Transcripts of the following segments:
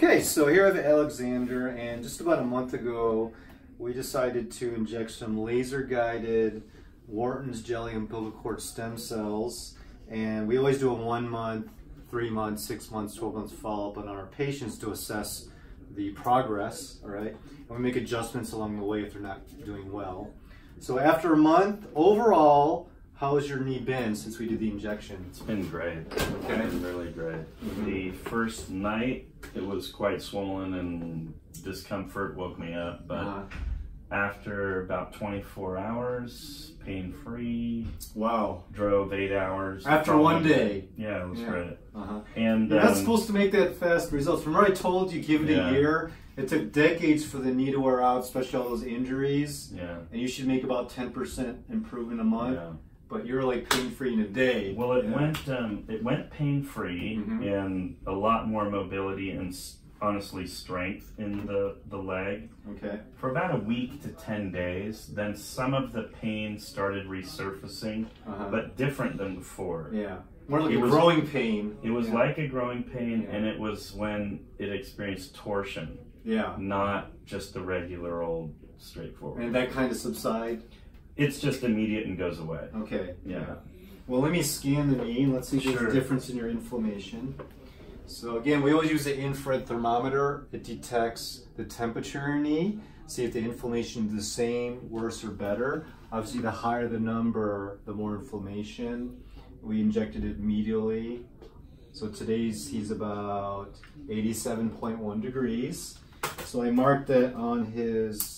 Okay, so here I have Alexander, and just about a month ago, we decided to inject some laser-guided Wharton's jelly umbilical stem cells, and we always do a one month, three months, six months, 12 months follow-up on our patients to assess the progress, all right? And we make adjustments along the way if they're not doing well. So after a month, overall, how has your knee been since we did the injection? It's been great. Okay. It's been really great. Mhm. The first night, it was quite swollen and discomfort woke me up, but Uh, after about 24 hours, pain free, wow. drove eight hours. After Probably- one day. Yeah, it was Yeah. great. Uh-huh. And You're not um, supposed to make that fast results. Remember I told you give it Yeah. a year? It took decades for the knee to wear out, especially all those injuries. yeah, And you should make about 10% improvement a month. yeah. But you're like pain free in a day. Well, it Yeah. went um, it went pain free Mhm. and a lot more mobility and honestly strength in the the leg. Okay. For about a week to 10 days, then some of the pain started resurfacing, Uh-huh. but different than before. yeah. More like It a was- growing pain. It was Yeah. like a growing pain, Yeah. and it was when it experienced torsion, Yeah. not just the regular old straightforward. And that kind of subside. It's just immediate and goes away. Okay. Yeah. Well, let me scan the knee. Let's see if there's a difference in your inflammation. So again, we always use the infrared thermometer. It detects the temperature in your knee. See if the inflammation is the same, worse, or better. Obviously, the higher the number, the more inflammation. We injected it medially. So today's he's about 87.1 degrees. So I marked that on his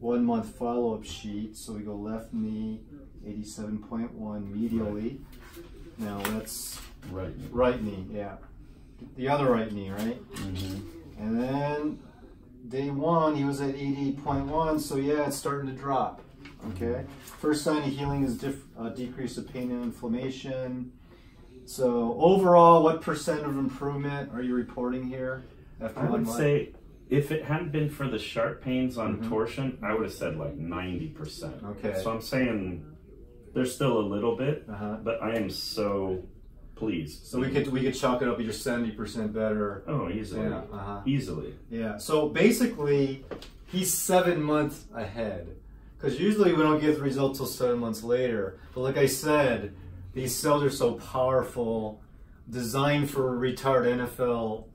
one month follow up sheet. So we go left knee, 87.1 medially. Now that's Right. right knee, yeah. The other right knee, right? hmm And then day one, he was at 88.1, so yeah, it's starting to drop. Okay. First sign of healing is dif- uh, decrease of pain and inflammation. So overall, what percent of improvement are you reporting here after I one would month? say if it hadn't been for the sharp pains on Mhm. torsion, I would have said like 90%. Okay. So I'm saying there's still a little bit, Uh-huh. but I am so pleased. So we could we could chalk it up. You're 70% better. Oh, easily. Yeah. Uh-huh. Easily. Yeah. So basically, he's seven months ahead. Because usually we don't get the results till seven months later. But like I said, these cells are so powerful, designed for retired NFL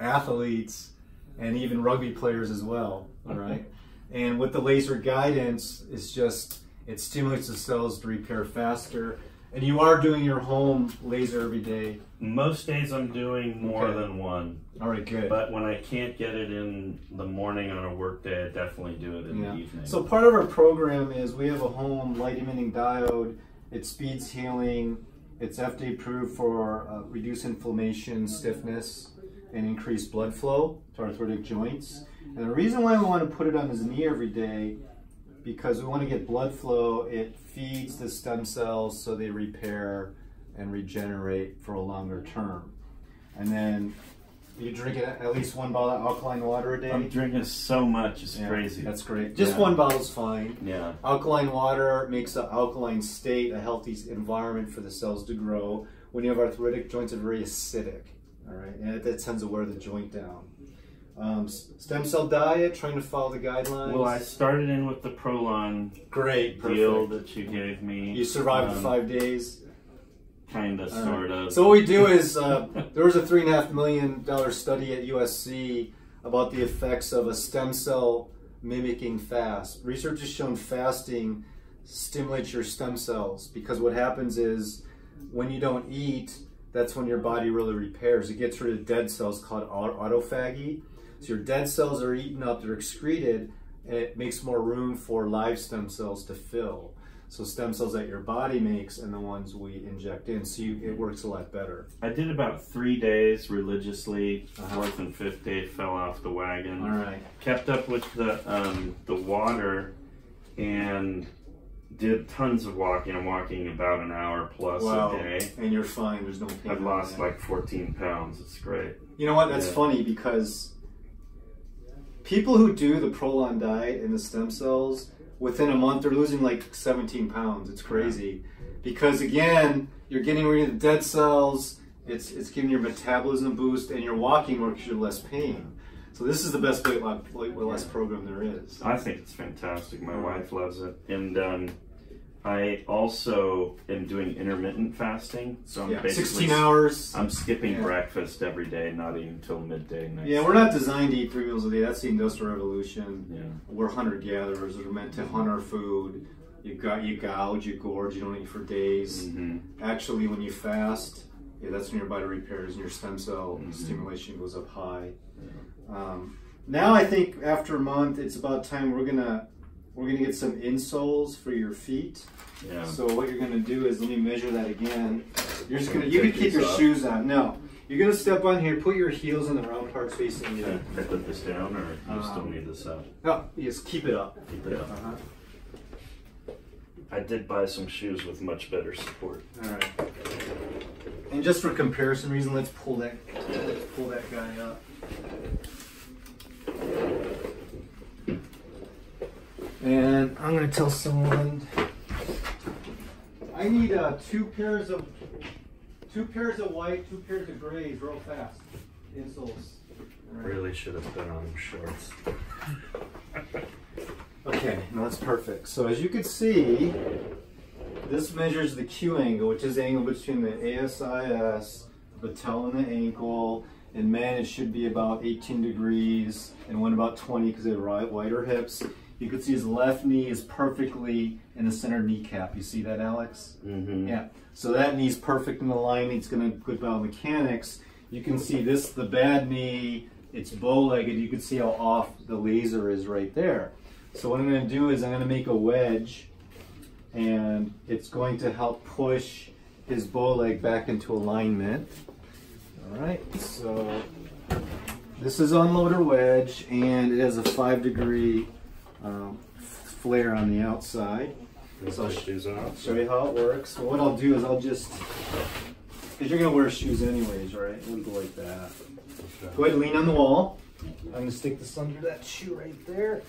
athletes and even rugby players as well. All right. and with the laser guidance, it's just it stimulates the cells to repair faster. And you are doing your home laser every day. Most days I'm doing more Okay. than one, All right, good. but when I can't get it in the morning on a work day, I definitely do it in Yeah. the evening. So part of our program is we have a home light emitting diode. It speeds healing. It's FDA approved for uh, reduce inflammation, stiffness, and increase blood flow to arthritic joints. And the reason why we want to put it on his knee every day, because we want to get blood flow. It feeds the stem cells so they repair and regenerate for a longer term. And then you drink it at least one bottle of alkaline water a day. I'm drinking so much, it's Yeah, crazy. That's great. Just Yeah. one bottle's fine. yeah. Alkaline water makes the alkaline state a healthy environment for the cells to grow. When you have arthritic joints, are very acidic. All right, and that tends to wear the joint down. Um, stem cell diet, trying to follow the guidelines. Well, I started in with the Prolon great, deal perfect. that you gave me. You survived Um, five days. Kind of, All right. sort of. So what we do is uh, there was a three and a half million dollar study at USC about the effects of a stem cell mimicking fast. Research has shown fasting stimulates your stem cells because what happens is when you don't eat, that's when your body really repairs. It gets rid of dead cells called autophagy. So your dead cells are eaten up, they're excreted, and it makes more room for live stem cells to fill. So stem cells that your body makes and the ones we inject in, so you, it works a lot better. I did about three days religiously. Uh-huh. Fourth and fifth day fell off the wagon. All right. Kept up with the um, the water and did tons of walking. I'm walking about an hour plus Wow. a day. And you're fine. There's no pain. I've lost like 14 pounds. It's great. You know what? That's Yeah. funny because people who do the Prolon diet and the stem cells within a month they're losing like 17 pounds. It's crazy because again, you're getting rid of the dead cells It's it's giving your metabolism boost and your walking more because you're less pain. So this is the best weight loss, weight loss program there is. I think it's fantastic. My wife loves it, and um, I also am doing intermittent fasting. So I'm Yeah, basically 16 hours. I'm skipping Yeah. breakfast every day, not eating until midday next. Yeah, we're not designed to eat three meals a day. That's the industrial revolution. Yeah. We're hunter gatherers. We're meant to hunt our food. You got you gouge, you gorge. You don't eat for days. hmm Actually, when you fast, yeah, that's when your body repairs and your stem cell Mhm. stimulation goes up high. Um, now I think after a month, it's about time we're gonna we're gonna get some insoles for your feet. Yeah. So what you're gonna do is let me measure that again. You're just gonna you can keep your shoes on. No, you're gonna step on here, put your heels on the round parts facing you. Can I put this down, or you still Um, need this up? No, just keep it up. Keep it up. Uh-huh. I did buy some shoes with much better support. All right. And just for comparison reason, let's pull that let's pull that guy up. And I'm gonna tell someone I need uh, two pairs of two pairs of white, two pairs of grays, real fast. Insoles. Right. Really should have put on shorts. Okay, now that's perfect. So as you can see, this measures the Q angle, which is the angle between the ASIS, the patella and the ankle. In men, it should be about 18 degrees, and one about 20 because they have wider hips. You can see his left knee is perfectly in the center kneecap. You see that, Alex? Mm-hmm. Yeah. So that knee's perfect in the line. It's going to good biomechanics. You can see this, the bad knee, it's bow-legged. You can see how off the laser is right there. So what I'm going to do is I'm going to make a wedge, and it's going to help push his bow leg back into alignment. All right. So this is unloader wedge, and it has a five degree um, flare on the outside. So- off. show you how it works. So what I'll do is I'll just, because you're gonna wear shoes anyways, right? We'll go like that. Go ahead and lean on the wall. I'm gonna stick this under that shoe right there.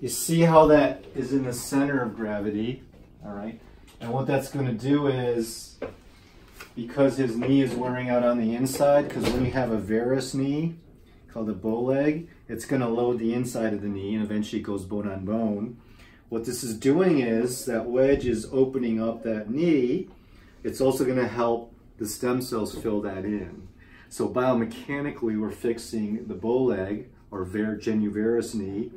You see how that is in the center of gravity, all right? And what that's gonna do is, because his knee is wearing out on the inside, because when you have a varus knee, called a bow leg, it's gonna load the inside of the knee and eventually it goes bone on bone. What this is doing is that wedge is opening up that knee. It's also going to help the stem cells fill that in. So biomechanically, we're fixing the bow leg or ver- genu varus knee,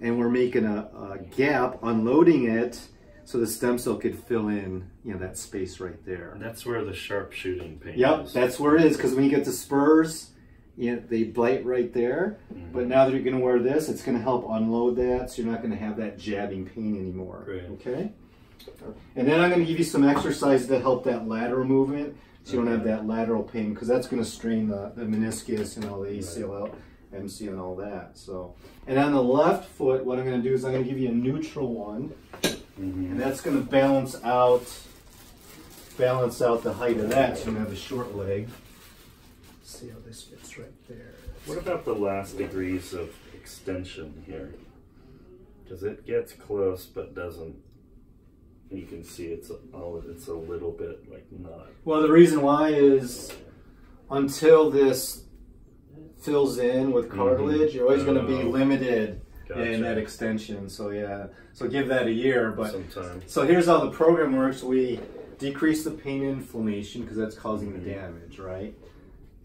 and we're making a, a gap, unloading it, so the stem cell could fill in, you know, that space right there. And that's where the sharp shooting pain Yep, is. that's where it is. Because when you get the spurs, you know, they bite right there. Mhm. But now that you're going to wear this, it's going to help unload that, so you're not going to have that jabbing pain anymore. Great. Okay. And then I'm going to give you some exercises that help that lateral movement, so you don't have that lateral pain, because that's going to strain the, the meniscus and all the ACL, MC, and all that. So, and on the left foot, what I'm going to do is I'm going to give you a neutral one, Mhm. and that's going to balance out, balance out the height of that, so you don't have a short leg. See how this fits right there. What about the last degrees of extension here? Because it gets close but doesn't. You can see it's a, oh, it's a little bit like not. Well, the reason why is until this fills in with cartilage, you're always going to be Oh. limited Gotcha. in that extension. So yeah, so give that a year. But Sometime. so here's how the program works: we decrease the pain and inflammation because that's causing Mhm. the damage, right?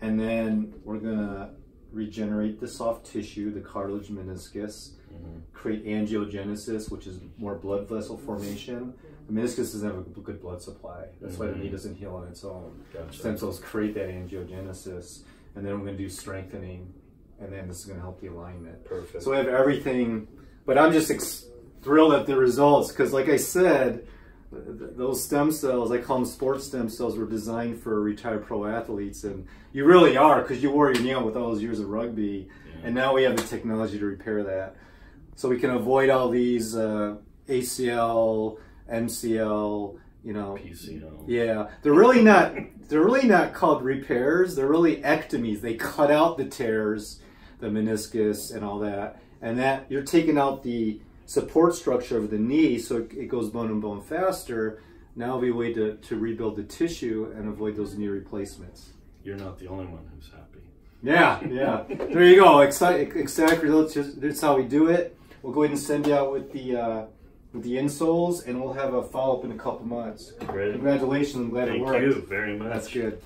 And then we're gonna regenerate the soft tissue, the cartilage meniscus, Mhm. create angiogenesis, which is more blood vessel formation. The meniscus doesn't have a good blood supply. That's why the knee Mhm. doesn't heal on its own. Gotcha. Stem cells create that angiogenesis, and then we're going to do strengthening, and then this is going to help the alignment. Perfect. So we have everything, but I'm just ex- thrilled at the results because, like I said, th- th- those stem cells, I call them sports stem cells, were designed for retired pro athletes, and you really are because you wore your knee out with all those years of rugby, Yeah. and now we have the technology to repair that, so we can avoid all these uh, ACL, MCL, you know, yeah, they're really not. They're really not called repairs. They're really ectomies. They cut out the tears, the meniscus, and all that, and that you're taking out the support structure of the knee, so it, it goes bone and bone faster. Now a way to, to rebuild the tissue and avoid those knee replacements. You're not the only one who's happy. Yeah, yeah. there you go. Ecstatic, ecstatic results. Just, that's how we do it. We'll go ahead and send you out with the uh, with the insoles, and we'll have a follow up in a couple months. Great. Congratulations! I'm glad it Thank worked. you very much. That's good.